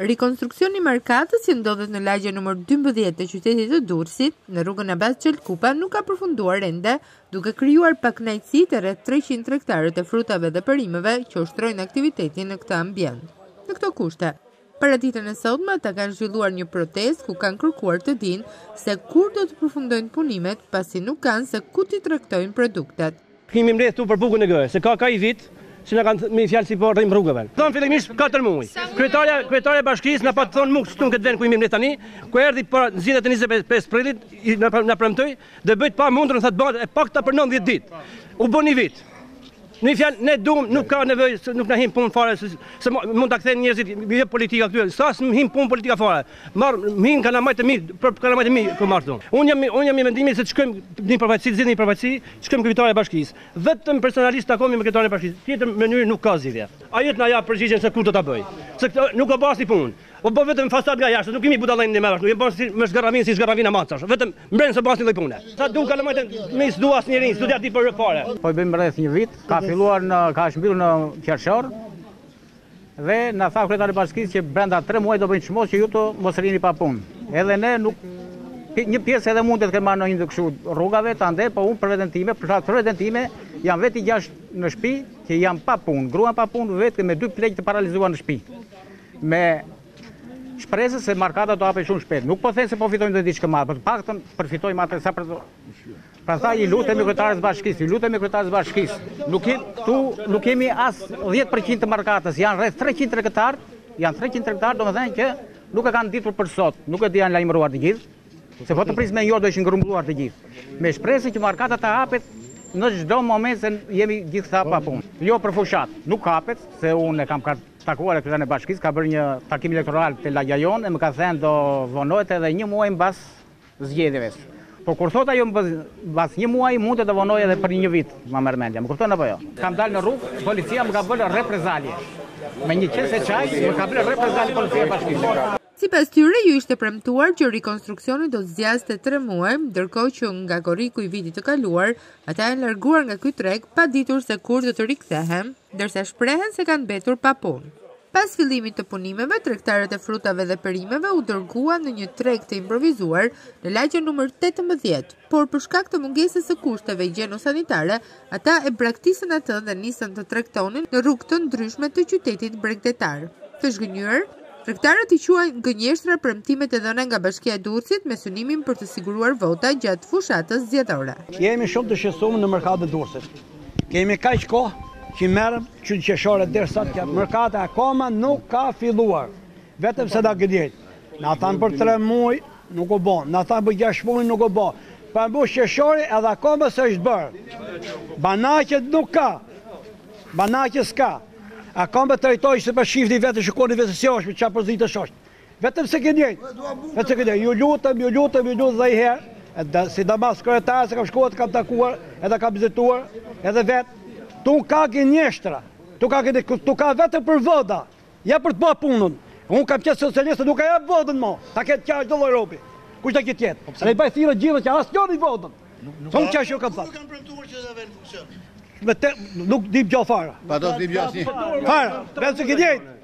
Rikonstruksioni i Markatës që ndodhet në lagjen numër dymbëdhjetë të qytetit të Durrësit, në rrugën Abaz Çelkupa nuk ka përfunduar ende, duke krijuar pakënaqësi te rreth treqind tregtarët e frutave dhe perimeve që ushtrojnë aktivitetin në këtë ambient. Në këto kushte, paraditen e sotme ata kanë zhvilluar një protestë ku kanë kërkuar të dinë se kur do të përfundojnë punimet, pasi nuk kanë se ku t'i tregtojnë produktet. Jemi mbledh këtu për bukën e gojës, se ka një vit që na kanë me fjalë si po rrim rrugëve. Thanë fillimisht katër muaj. Kryetarja, kryetarja e bashkisë na pat thonë mu këtu në këtë vend ku jemi mbledh tani, ku erdhi për zgjedhjet e njëzet e pesë prillit, na na premtoi do bëj të pamundurën tha të bëhet e pakta për nëntëdhjetë ditë. U bë një vit. Në fjalë ne duam nuk ka nevojë nuk na hin punë fare se mund ta kthejnë njerëzit jo politika këtu. Se s'na hin punë politika fare. Marr min ka na majtë mi për ka na majtë mi ku marr thon. Unë jam unë jam i mendimit se të shkojm në përfaqësi të zgjedhim një përfaqësi, të shkojm te kryetarja e bashkisë. Vetëm personalisht takohemi me kryetaren e bashkisë. Tjetër mënyrë nuk ka zgjidhje. Ai të na jap përgjigjen se kur do ta bëj. Se këtu nuk ka bë asnjë punë. Po bë vetëm fasadë nga jashtë, nuk jemi budallenj ne merr vesh ti. U bën si me zhgarravinë si zhgarravina macash. Vetëm mbrenda s'u bën asnjë lloj pune. Sa dun kalamajtë mi s'do asnjëri, s'do t'ia di për fare. Po i bëjmë rreth një vit, ka filluar në ka është mbyllur në qershor, Dhe na tha kryetari i bashkisë që brenda tre muaj do bëjnë çmos që ju të mos rrini pa punë. Edhe ne nuk një pjesë edhe mundet të kemë marrë ndonjë kështu rrugave andej, po unë për veten time, për shkak të veten time, jam vetë i gjashtë në shtëpi që jam pa punë, grua pa punë, vetëm me dy pleq të paralizuar në shtëpi. Me shpresën se markata do hapet shumë shpejt. Nuk po them se po fitojmë diçka të madhe, por të paktën përfitojmë atë sa për Prandaj i lutemi kryetares bashkisë, i lutemi kryetares bashkisë, nuk jemi këtu, nuk jemi as 10 për qind të markatës, janë rreth 300 tregtarë, janë 300 tregtarë, domethënë që nuk e kanë ditur për sot, nuk e di janë lajmëruar të gjithë, se po të prisme një orë do ishin grumbulluar të gjithë. Me shpresë që markata të hapet në çdo moment se jemi gjithë këta pa punë. Jo për fushatë, nuk hapet, se unë e kam kam takuar kryetaren e bashkisë, ka bërë një takim elektoral te lagja jonë e më ka thënë do vonohet edhe një muaj mbas zgjedhjeve. Po kur thotë ajo mbas një muaji mundet të vonojë edhe për një vit, ma merr mendja, më kupton apo jo? Kam dalë në rrugë, policia më ka bërë reprezalje. Me një qese çaj më ka bërë reprezalje policia e bashkisë. Sipas tyre, u ishte premtuar që rikonstruksioni do të zgjaste tre muaj, ndërkohë që nga korriku i vitit të kaluar, ata janë larguar nga ky treg, pa ditur se kur do të rikthehen. ndërsa shprehen se kanë mbetur pa punë. Pas fillimit të punimeve, tregtarët e frutave dhe perimeve u dërguan në një treg të improvizuar në lagjen numër 18, por për shkak të mungesës së kushteve higjieno-sanitare, ata e braktisën atë dhe nisën të tregtonin në rrugë të ndryshme të qytetit bregdetar. Të zhgënjyer, tregtarët i quajnë gënjeshtra premtimet e dhëna nga Bashkia e Durrësit me synimin për të siguruar vota gjatë fushatës zgjedhore. Jemi shumë të shqetësuar në markatën e Durrësit. Kemi kaq kohë që merremi që në qershor e deri sot kjo merkatë akoma nuk ka filluar. Vetëm se na gënjejnë. Na thanë për tre muaj nuk u bë, na thanë për gjashtë muaj nuk u bë. Po mbush qershori edhe akoma s'është bërë. Banakët nuk ka. Banakë s'ka. Akoma trajtojnë se pra shifni vetë shikoni vetë se si është, çfarë pozitash është. Vetëm se gënjejnë. Vetëm se gënjejnë. Ju lutem, ju lutem, ju lutem dhe një herë. Edhe sidomos kryetarit se kam shkuar të kam takuar, edhe kam vizituar, edhe vetë. Duket gënjeshtra, duket, ke, duket vetëm për vota, jo për të bërë punën. Unë kam qenë socialistë, nuk e jap votën më, ta ketë qartë çdo lloj robi. Kushdo që të jetë? Po dhe i bëj thirrje të gjithë që asnjë t'i votën. Thonë që ashtë jo kam thënë. Nuk kam Nuk dëgjon fare. Pa do të dëgjojë asnjë. Fare, vetëm se gënjejnë.